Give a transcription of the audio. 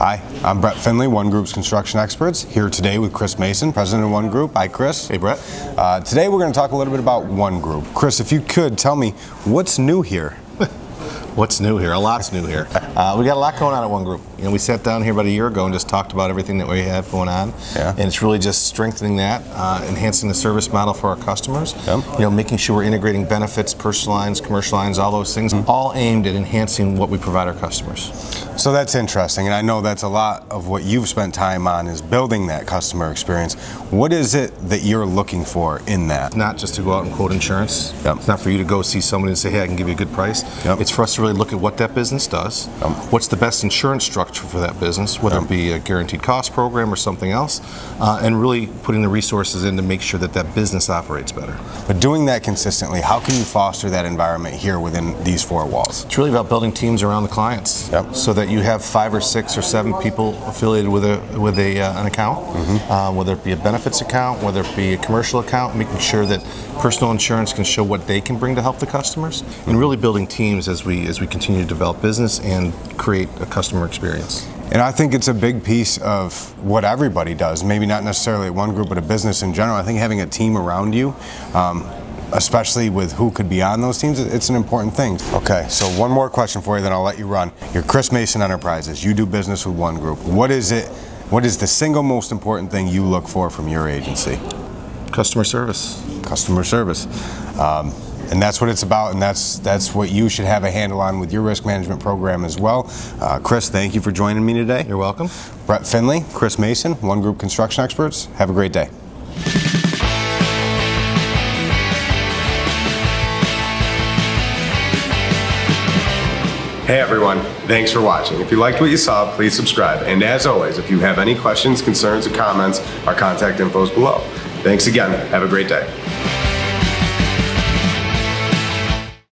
I'm Brett Findlay, One Group's construction experts, here today with Chris Mason, president of One Group. Hi, Chris. Hey, Brett. Uh, today we're going to talk a little bit about One Group. Chris, if you could tell me what's new here. What's new here? A lot's new here. Uh, we got a lot going on at One Group. You know, we sat down here about a year ago and just talked about everything that we have going on. Yeah. And it's really just strengthening that, uh, enhancing the service model for our customers. Yep. You know, making sure we're integrating benefits, personal lines, commercial lines, all those things, all aimed at enhancing what we provide our customers. So that's interesting, and I know that's a lot of what you've spent time on is building that customer experience. What is it that you're looking for in that? Not just to go out and quote insurance. Yep. It's not for you to go see somebody and say, hey, I can give you a good price. Yep. It's for us to really look at what that business does, Yep. what's the best insurance structure for that business, whether it be a guaranteed cost program or something else, uh, and really putting the resources in to make sure that that business operates better. But doing that consistently, how can you foster that environment here within these four walls? It's really about building teams around the clients, Yep. so that you have five or six or seven people affiliated with a with a uh, an account, uh, whether it be a benefits account, whether it be a commercial account, making sure that personal insurance can show what they can bring to help the customers, and really building teams as we as we continue to develop business and create a customer experience. And I think it's a big piece of what everybody does. Maybe not necessarily one group, but a business in general. I think having a team around you, um, especially with who could be on those teams, it's an important thing. Okay, so one more question for you, then I'll let you run. You're Chris Mason Enterprises. You do business with one group. What is it? What is the single most important thing you look for from your agency? Customer service. Customer service. Um, and that's what it's about, and that's that's what you should have a handle on with your risk management program as well. Uh, Chris, thank you for joining me today. You're welcome. Brett Findlay, Chris Mason, One Group Construction Experts. Have a great day. Hey everyone, thanks for watching. If you liked what you saw, please subscribe. And as always, if you have any questions, concerns, or comments, our contact info is below. Thanks again. Have a great day.